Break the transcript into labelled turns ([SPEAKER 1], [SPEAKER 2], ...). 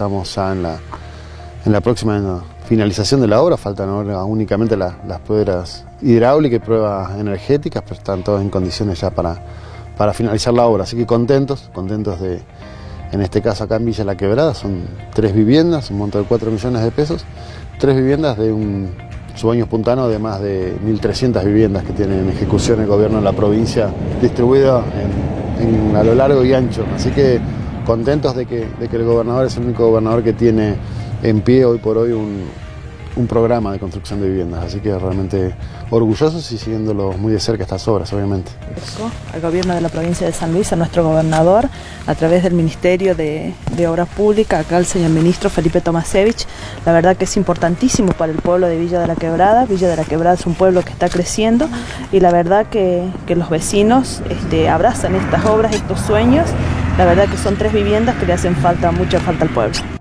[SPEAKER 1] estamos ya en la, en la próxima finalización de la obra, faltan ahora únicamente las pruebas hidráulicas y pruebas energéticas, pero están todos en condiciones ya para, para finalizar la obra. Así que contentos, contentos de, en este caso acá en Villa La Quebrada, son tres viviendas, un monto de 4 millones de pesos, tres viviendas de un sueño espontáneo de más de 1.300 viviendas que tiene en ejecución el gobierno de la provincia, distribuida a lo largo y ancho. Así que contentos de que, de que el gobernador es el único gobernador que tiene en pie hoy por hoy un, un programa de construcción de viviendas, así que realmente orgullosos y siguiéndolo muy de cerca estas obras, obviamente.
[SPEAKER 2] Al gobierno de la provincia de San Luis, a nuestro gobernador, a través del Ministerio de, Obras Públicas, acá el señor ministro Felipe Tomasevich, la verdad que es importantísimo para el pueblo de Villa de la Quebrada, Villa de la Quebrada es un pueblo que está creciendo y la verdad que, los vecinos este, abrazan estas obras, estos sueños, la verdad que son tres viviendas que le hacen falta, mucha falta al pueblo.